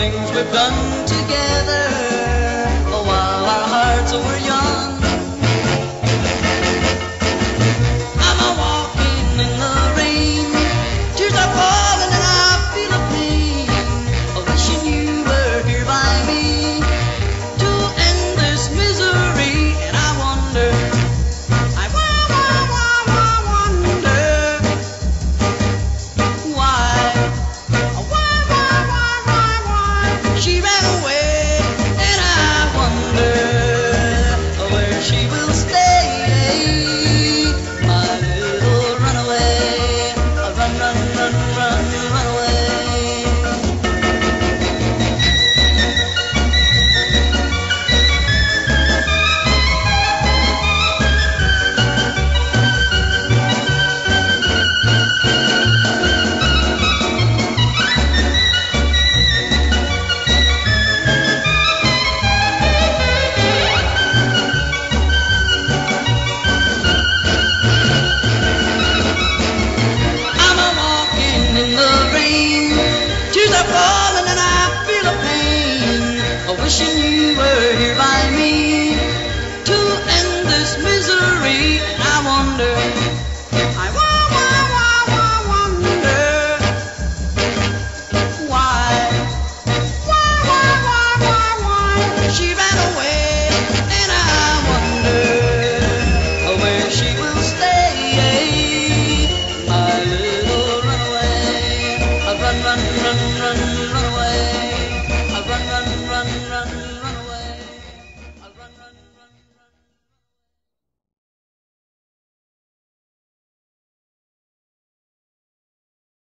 things we've done together. coming and I feel a pain of wishing you were here by me to end this misery. I wonder.